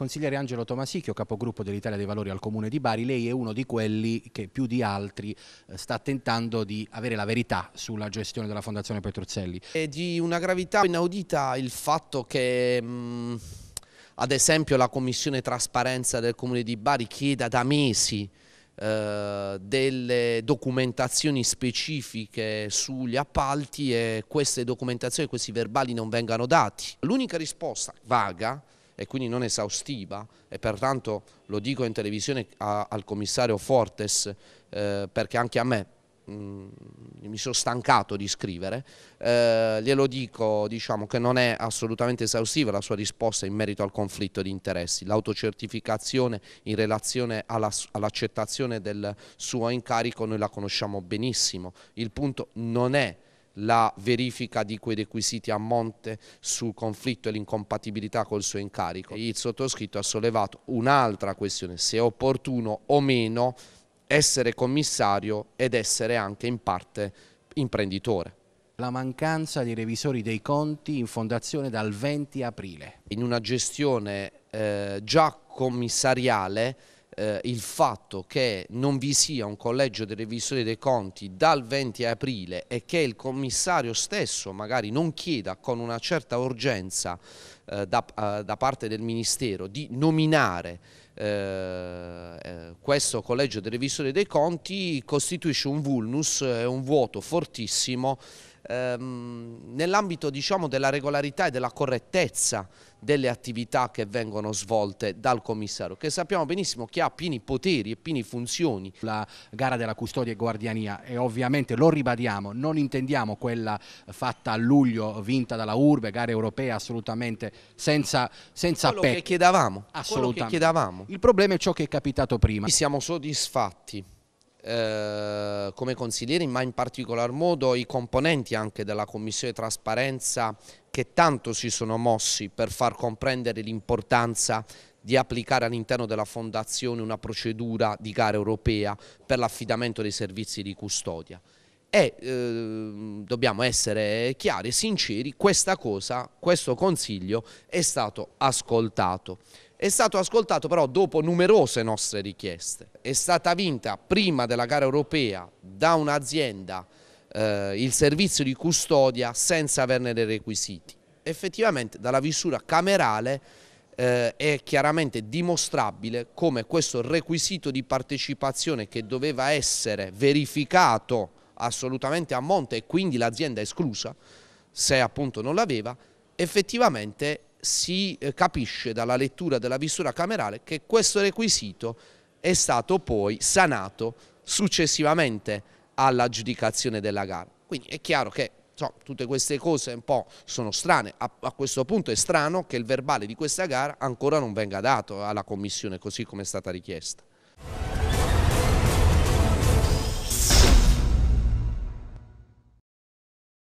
Consigliere Angelo Tomasicchio, capogruppo dell'Italia dei Valori al Comune di Bari, lei è uno di quelli che più di altri eh, sta tentando di avere la verità sulla gestione della Fondazione Petruzzelli. È di una gravità inaudita il fatto che... Mh, ad esempio la Commissione Trasparenza del Comune di Bari chieda da mesi eh, delle documentazioni specifiche sugli appalti e queste documentazioni, questi verbali non vengano dati. L'unica risposta vaga e quindi non esaustiva e pertanto lo dico in televisione a, al commissario Fortes eh, perché anche a me Mm, mi sono stancato di scrivere, eh, glielo dico diciamo, che non è assolutamente esaustiva la sua risposta in merito al conflitto di interessi, l'autocertificazione in relazione all'accettazione all del suo incarico noi la conosciamo benissimo, il punto non è la verifica di quei requisiti a monte sul conflitto e l'incompatibilità col suo incarico. Il sottoscritto ha sollevato un'altra questione, se è opportuno o meno essere commissario ed essere anche in parte imprenditore. La mancanza di revisori dei conti in fondazione dal 20 aprile. In una gestione eh, già commissariale eh, il fatto che non vi sia un collegio dei revisori dei conti dal 20 aprile e che il commissario stesso magari non chieda con una certa urgenza eh, da, eh, da, parte del Ministero di nominare eh, eh, questo collegio dei revisori dei conti costituisce un vulnus, un vuoto fortissimo ehm, nell'ambito diciamo, della regolarità e della correttezza delle attività che vengono svolte dal commissario, che sappiamo benissimo che ha pieni poteri e pieni funzioni. La gara della custodia e guardiania e ovviamente lo ribadiamo, non intendiamo quella fatta a luglio vinta dalla Urbe, gara europea assolutamente senza, senza quello che chiedevamo, assolutamente. Che chiedevamo. Il problema è ciò che è capitato prima. Siamo soddisfatti eh, come consiglieri, ma in particolar modo i componenti anche della Commissione Trasparenza che tanto si sono mossi per far comprendere l'importanza di applicare all'interno della Fondazione una procedura di gara europea per l'affidamento dei servizi di custodia. E eh, dobbiamo essere chiari e sinceri, questa cosa, questo consiglio è stato ascoltato è stato ascoltato però dopo numerose nostre richieste. È stata vinta prima della gara europea da un'azienda eh, il servizio di custodia senza averne dei requisiti. Effettivamente dalla visura camerale eh, è chiaramente dimostrabile come questo requisito di partecipazione che doveva essere verificato assolutamente a monte e quindi l'azienda esclusa se appunto non l'aveva, effettivamente si eh, capisce dalla lettura della visura camerale che questo requisito è stato poi sanato successivamente all'aggiudicazione della gara. Quindi è chiaro che insomma, tutte queste cose un po' sono strane, a, a, questo punto è strano che il verbale di questa gara ancora non venga dato alla Commissione così come è stata richiesta.